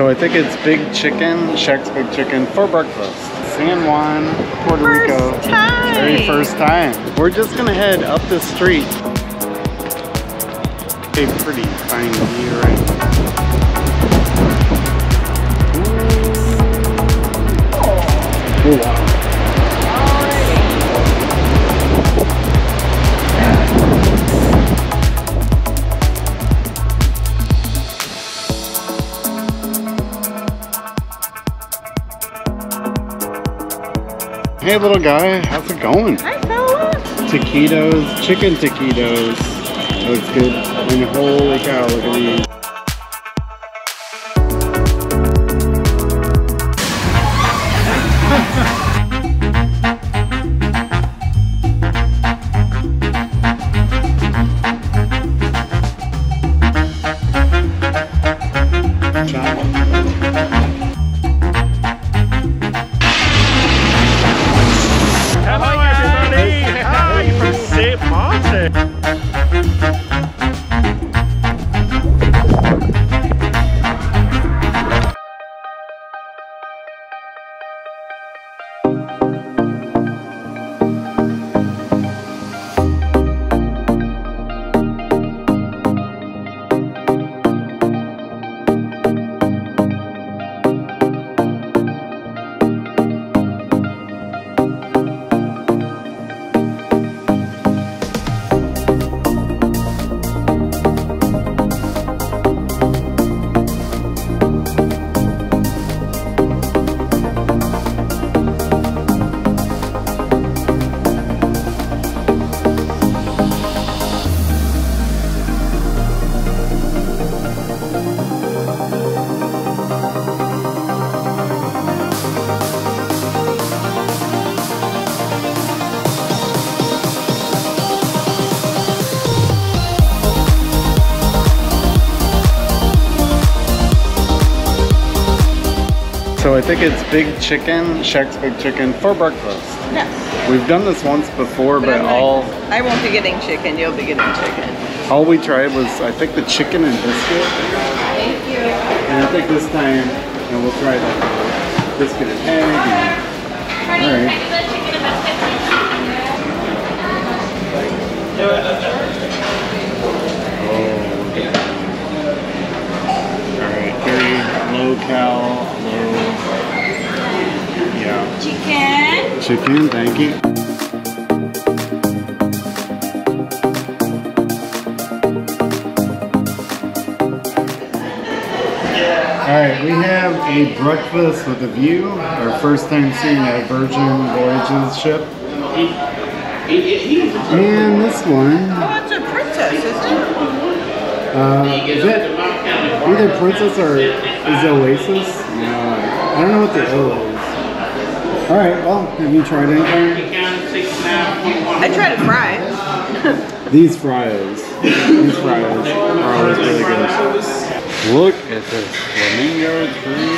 So I think it's Big Chicken, Shaq's Big Chicken for breakfast. San Juan, Puerto First Rico. time. Very first time. We're just gonna head up the street. A pretty fine view right Ooh. Oh, Hey little guy, how's it going? Hi, fella. Taquitos, chicken taquitos. Looks good. And holy cow, look at these. So I think it's Big Chicken, Shaq's Big Chicken for breakfast. Yes. We've done this once before, but I'm not- all I won't be getting chicken. You'll be getting chicken. all we tried was I think the chicken and biscuit. Thank you. And I think this time you know, we'll try the biscuit and egg. And, all right. Oh, look at that. All right, very low cal, low. Yeah. Chicken. Chicken, thank you. All right, we have a breakfast with a view. Our first time seeing a Virgin Voyages ship. And this one, Oh, it's a princess, isn't it? uh, is it either Princess or is it Oasis? No, I don't know what the O is. All right, well, have you tried anything? I tried to fry. These fries, these fries are always really good. Look at this flamingo tree.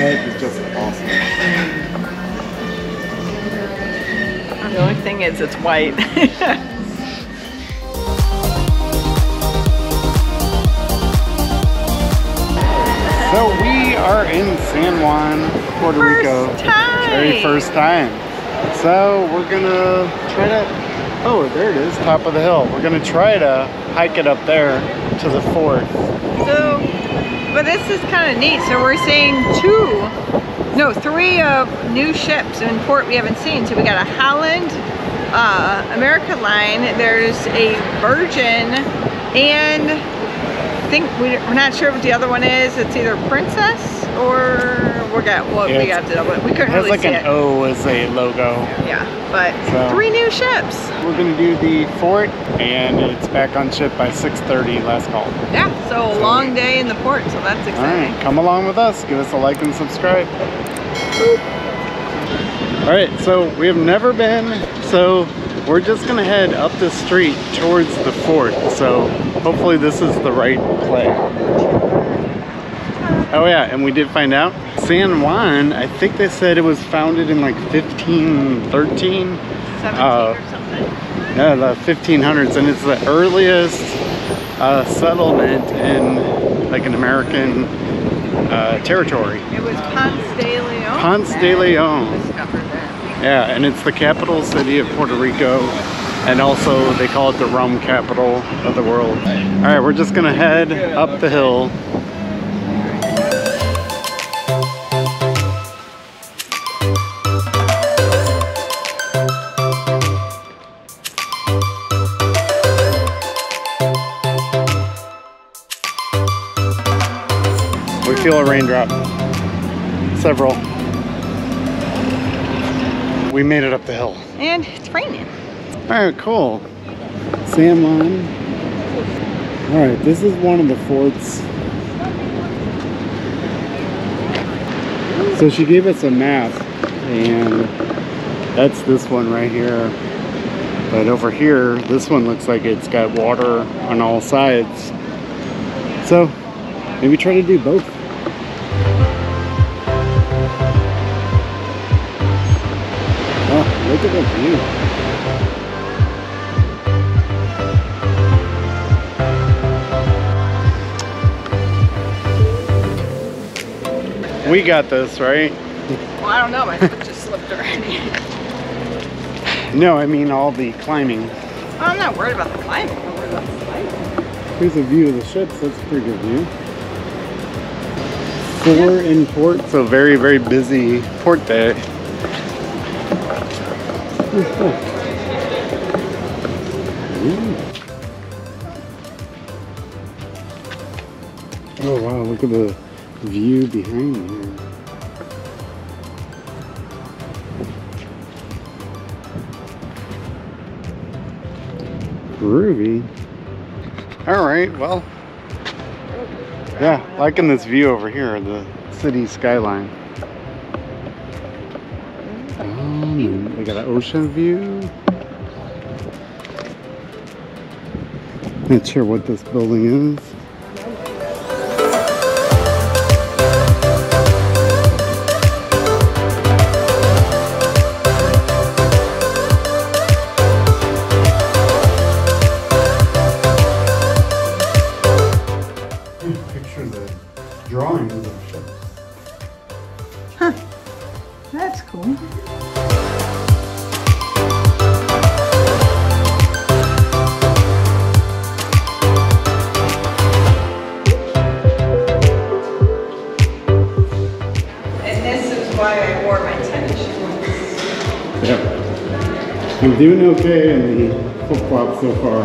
It is just awesome. The only thing is, it's white. So we are in San Juan, Puerto First Rico. time. Very first time. So we're gonna try to, oh, there it is, top of the hill. We're gonna try to hike it up there to the fort. so, but this is kind of neat. So we're seeing two, no, three of new ships in port we haven't seen. So we got a Holland, uh, America line. There's a Virgin, and I think we're not sure what the other one is. It's either Princess or we got what we It's- got to double. We It couldn't has really like see an. O as a logo. Yeah, but So- three new ships. We're gonna do the fort and it's back on ship by 6.30 last call. Yeah, so a long day in the port, so that's exciting. right, come along with us. Give us a like and subscribe. All right, so we have never been, so we're just gonna head up the street towards the fort. So hopefully this is the right play. Oh yeah, and we did find out San Juan, I think they said it was founded in like 1513. 17 Uh, or something. Yeah, the 1500s, and it's the earliest uh, settlement in like an American uh, territory. It was Ponce de Leon. Ponce de Leon. Yeah, and it's the capital city of Puerto Rico. And also they call it the rum capital of the world. All right, we're just gonna head up the hill. Feel a raindrop. Several. We made it up the hill. And it's raining. All right, cool. Sand line. All right, this is one of the forts. So she gave us a map, and that's this one right here. But over here, this one looks like it's got water on all sides. So maybe try to do both. Look at the view. We got this, right? Well, I don't know. My foot just slipped already. No, I mean all the climbing. I'm not worried about the climbing. I'm worried about the sliding. Here's a view of the ships. That's a pretty good view. Four in port, so very, very busy port day. Oh wow, look at the view behind here. Groovy. All right, well, yeah, liking this view over here, the city skyline. Got an ocean view. Not sure what this building is. Pictures of drawings of ships. That's cool. I'm doing okay in the flip flop so far.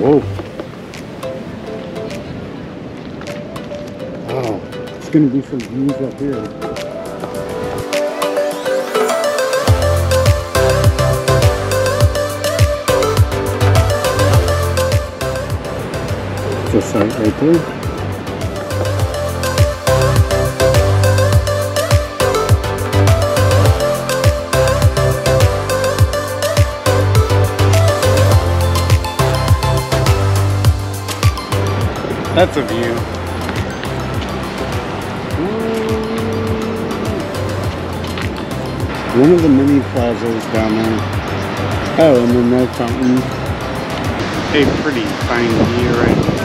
Whoa. Wow. It's gonna be some views up here. It's a site right there. That's a view. One of the mini plazas down there. Oh, and then that fountain. A pretty fine view right here.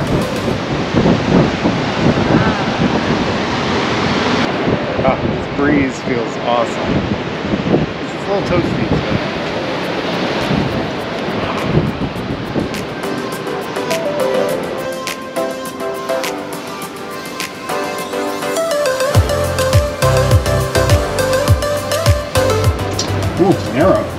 Oh, this breeze feels awesome. It's a little toasty Ooh, narrow.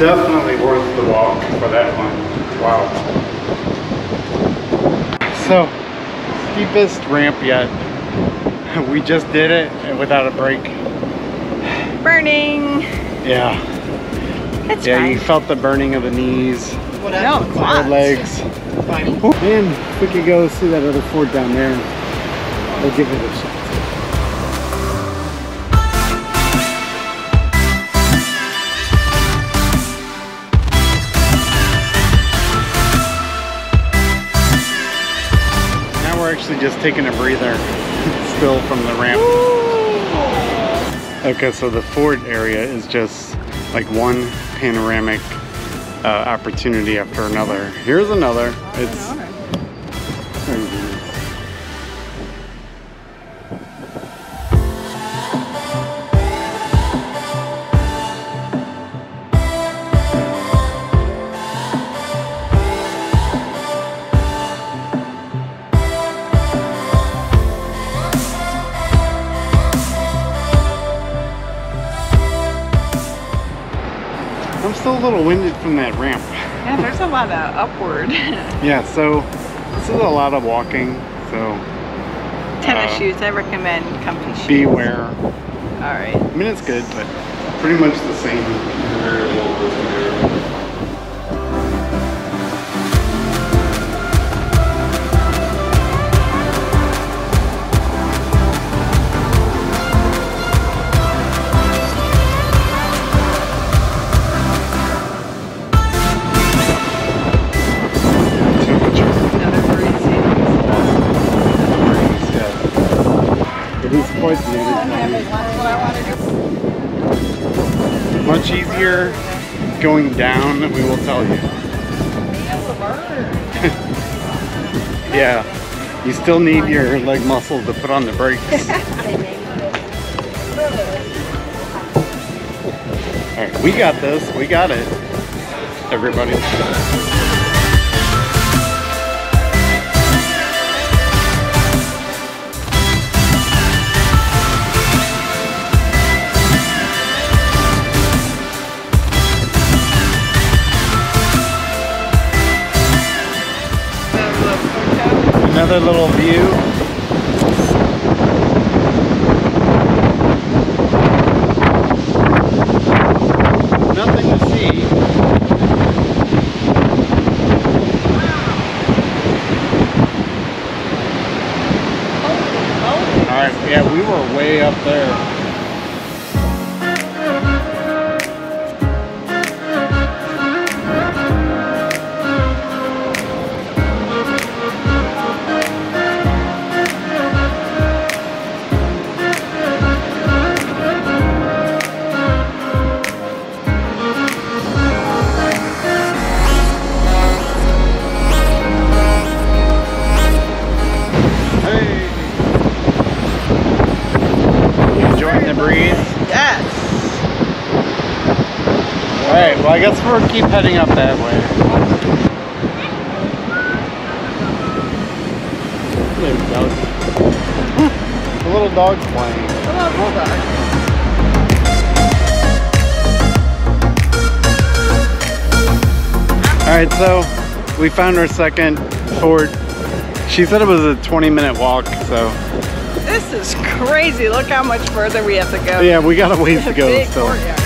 Definitely worth the walk for that one. Wow. So, steepest ramp yet. We just did it without a break. Burning. Yeah. It's Yeah, fine. you felt the burning of the knees, no, the quads. legs. And if we could go see that other fort down there, we'll give it a shot. Just taking a breather still from the ramp. Okay, so the fort area is just like one panoramic uh, opportunity after another. Here's another. It's upward. Yeah, so this is a lot of walking, so Tennis Uh, shoes. I recommend comfy shoes. beware. All right. I mean, it's good, but pretty much the same. Down, we will tell you. yeah, you still need your leg muscles to put on the brakes. Alright, we got this. We got it. Everybody. Another little view. I guess we'll keep heading up that way. There's dogs. the little dog's playing. Hello, bulldog. Alright, so we found our second fort. She said it was a 20 minute walk, so This is crazy. Look how much further we have to go. yeah, we got a ways to go still. courtyard.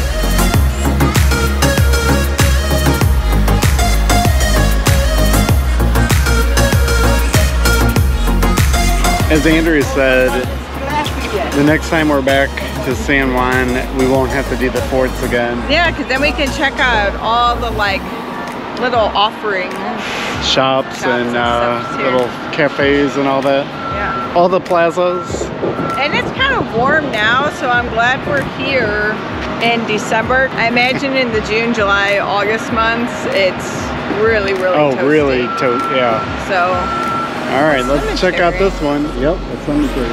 As Andrea said, the next time we're back to San Juan, we won't have to do the forts again. Yeah, because then we can check out all the like little offerings. Shops, Shops and and uh, little cafes and all that. Yeah. All the plazas. And it's kind of warm now, so I'm glad we're here in December. I imagine in the June, July, August months, it's really, really Oh, toasty. really? To yeah. So, All right, let's check out this one. Yep, a cemetery.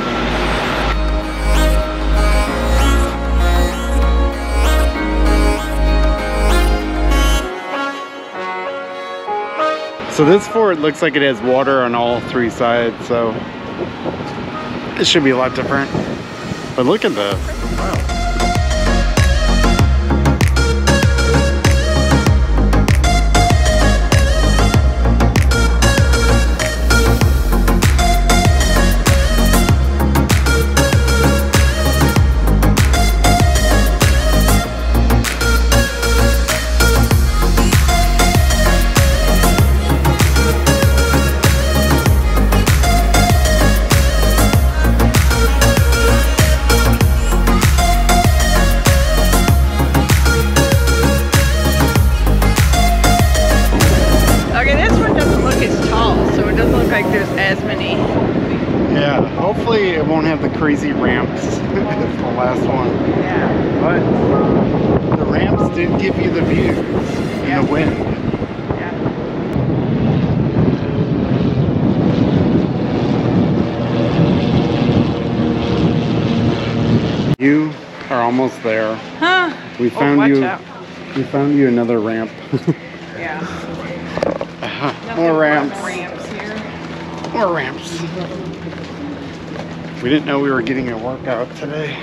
So this fort looks like it has water on all three sides, so it should be a lot different. But look at this. Wow. Last one. Yeah. But the ramps did give you the views in Yeah. the wind. Yeah. You are almost there. Huh? We Oh, found watch you. out. We found you another ramp. Yeah. Uh-huh. More ramps. Ramps here. More ramps. We didn't know we were getting a workout today.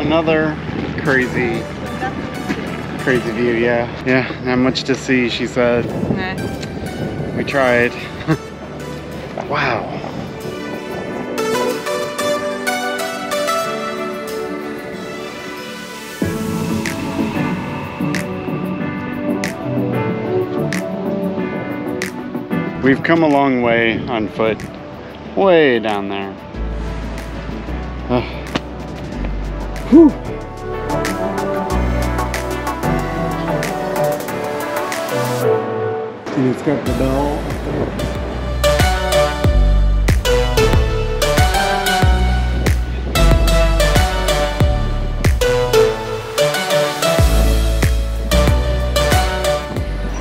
Another crazy, crazy view. Yeah, yeah. Not much to see. She said. Nah. We tried. wow. We've come a long way on foot. Way down there. Ugh. Whew. And it's got the bell.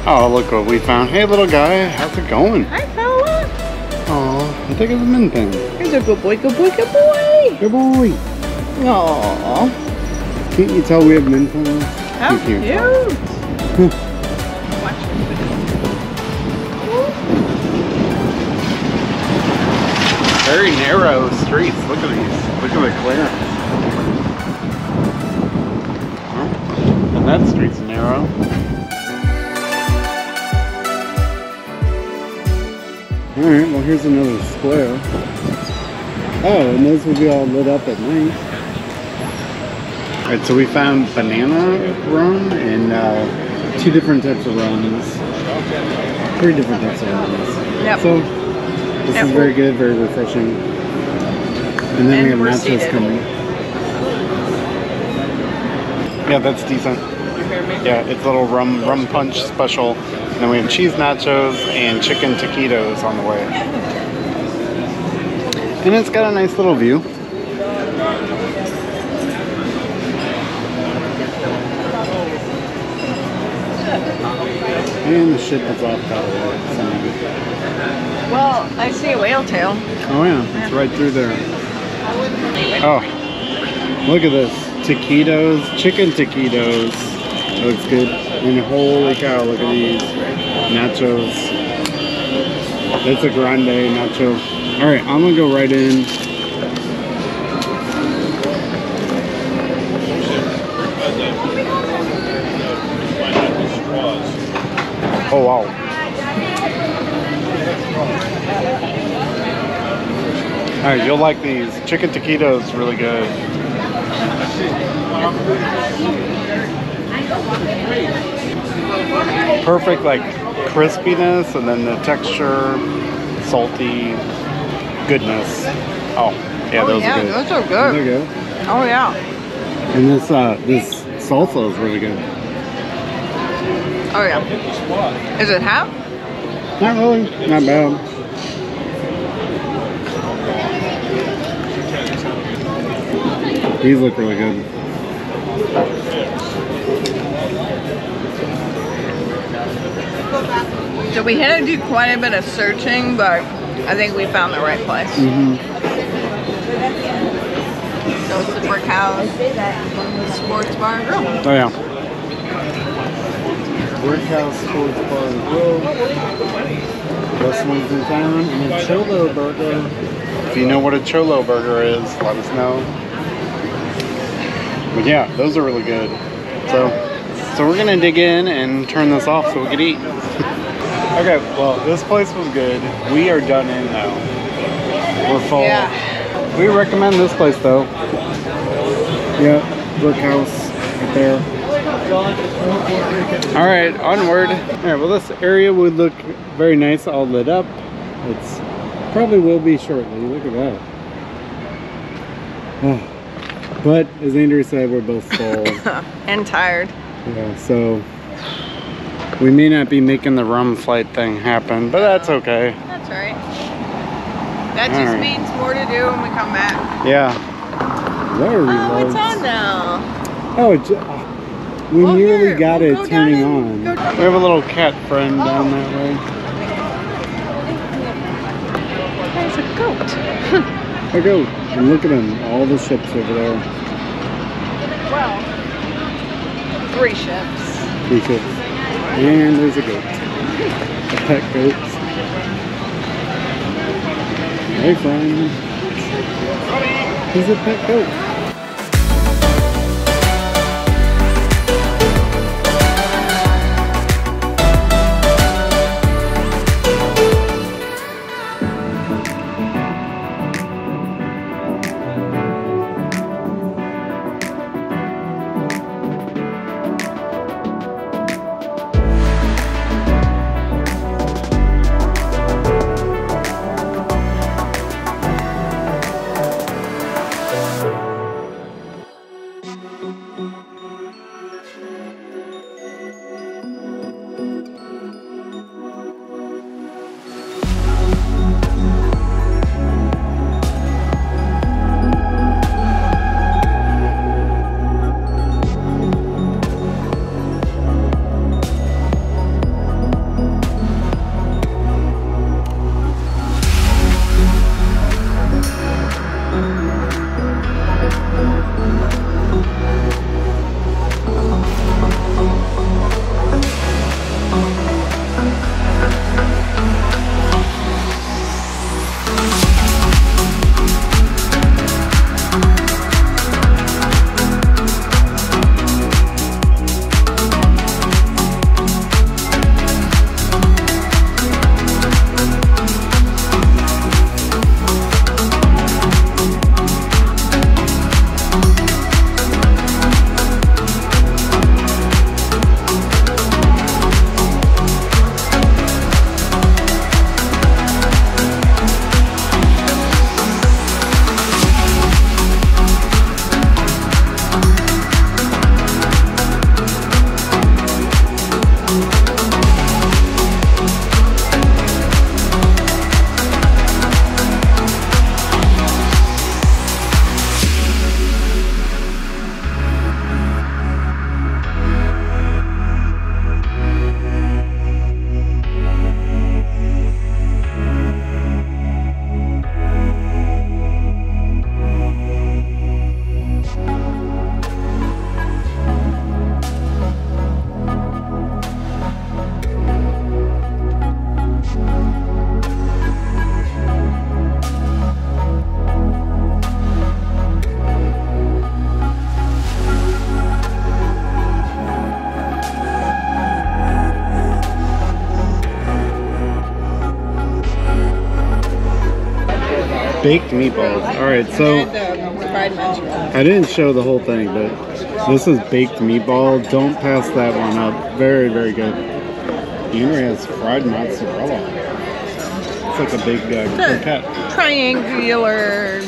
Oh, look what we found. Hey, little guy, how's it going? Hi, fella. Oh, I think it's a min thing. He's a good boy, good boy, good boy. Good boy. Aww. Can't you tell we have min things? How cute. Watch Very narrow streets. Look at these. Look at the clearance. Oh, And that street's narrow. Alright, well here's another square. Oh, and those will be all lit up at night. Alright, so we found banana rum and uh, two different types of rums. Three different types of rums. Yep. So, this Yep. is very good, very refreshing. And then And we have nachos seated. coming. Yeah, that's decent. Yeah, it's a little rum rum punch special. And then we have cheese nachos and chicken taquitos on the way. And it's got a nice little view. And the ship is off that way. Well, I see a whale tail. Oh yeah, it's right through there. Oh, look at this. Taquitos, chicken taquitos. That Looks good. And holy cow, look at these. Nachos. That's a grande nacho. Alright, I'm gonna go right in. Oh wow. Alright, you'll like these. Chicken taquitos really good. Perfect like crispiness and then the texture, salty goodness. Oh, yeah, oh those yeah, are good. those are There good. you go. Oh yeah. And this uh this salsa is really good. Oh yeah. Is it half? Not really. Not bad. These look really good. So we had to do quite a bit of searching, but I think we found the right place. Mm-hmm. So it's the Brickhaus Sports Bar and Grill. Oh yeah. Workhouse Sports Bar and Grill. Best ones in town. And a Cholo Burger. If you know what a Cholo Burger is, let us know. But yeah, those are really good. So, so we're gonna dig in and turn this off so we can eat. okay, well, this place was good. We are done in now. We're full. Yeah. We recommend this place though. Yeah, Brickhaus right there. All right, onward. All right, well this area would look very nice all lit up. It's probably will be shortly. Look at that. Oh. But as Andrew said, we're both full. and tired. yeah, so we may not be making the rum flight thing happen, but that's okay. That's right. That just Alright. means more to do when we come back. Yeah. Water Oh, reloads. it's on now. Oh, it ju- uh, oh, we Well, nearly here, got we'll it go turning on. We have a little cat friend down Oh. that way. There's a goat. I go and look at them, all the ships over there. Well, three ships. Three ships. And there's a goat. A pet goat. Hey, friend. He's a pet goat. Baked meatballs. All right, so and the fried mushroom. I didn't show the whole thing, but this is baked meatball. Don't pass that one up. Very, very good. Andrew has fried mozzarella. It's like a big uh, croquette. triangular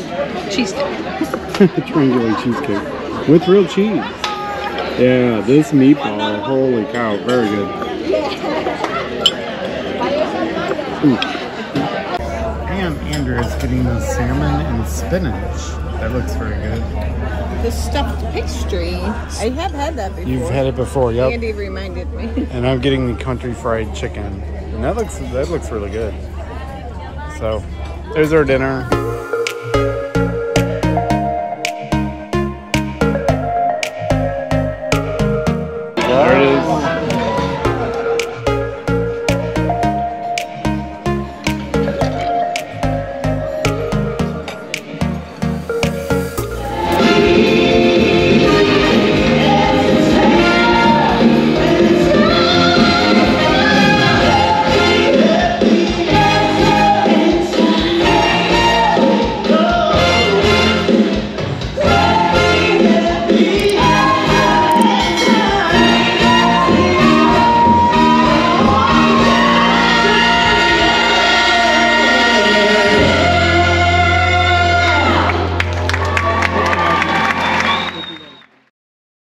cheese stick. triangular cheesecake with real cheese. Yeah, this meatball, holy cow, very good. Ooh. Andrew is getting the salmon and spinach. That looks very good. The stuffed pastry. I have had that before. You've had it before, yep. Andy reminded me. And I'm getting the country fried chicken. And that looks that looks really good. So there's our dinner.